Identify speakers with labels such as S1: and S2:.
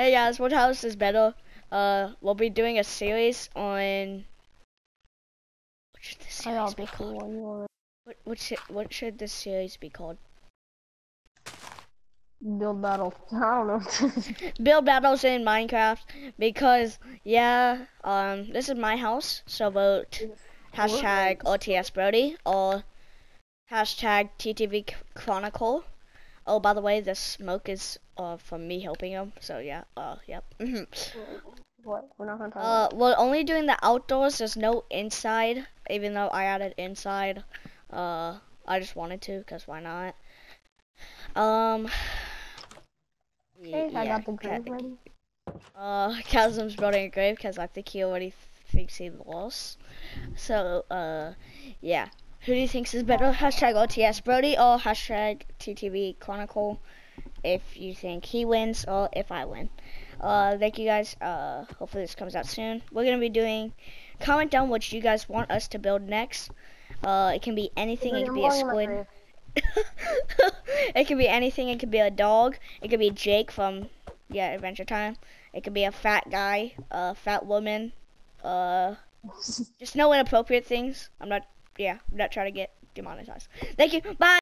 S1: Hey guys, what house is better? Uh, we'll be doing a series on. What should this series be called? What what should what should this series be called?
S2: build battles. I don't know.
S1: Build battles in Minecraft because yeah, um, this is my house, so vote hashtag OTS Brody or hashtag TTV Chronicle. Oh, by the way, the smoke is uh from me helping him. So yeah, uh, yep. mhm.
S2: what? We're not gonna talk
S1: Uh,
S2: about.
S1: we're only doing the outdoors. There's no inside, even though I added inside. Uh, I just wanted to, cause why not? Um.
S2: Okay, I
S1: yeah,
S2: got the grave ready.
S1: Uh, Chasm's building a grave because I think he already thinks he lost. So, uh, yeah. Who do you think is better? Hashtag OTS Brody or hashtag TTV Chronicle if you think he wins or if I win. Uh, thank you guys. Uh, hopefully this comes out soon. We're gonna be doing. Comment down what you guys want us to build next. Uh, it can be anything. It can be a
S2: going
S1: squid. it could be anything. It could be a dog. It could be Jake from yeah Adventure Time. It could be a fat guy, a fat woman. Uh, just no inappropriate things. I'm not. Yeah, I'm not trying to get demonetized. Thank you. Bye.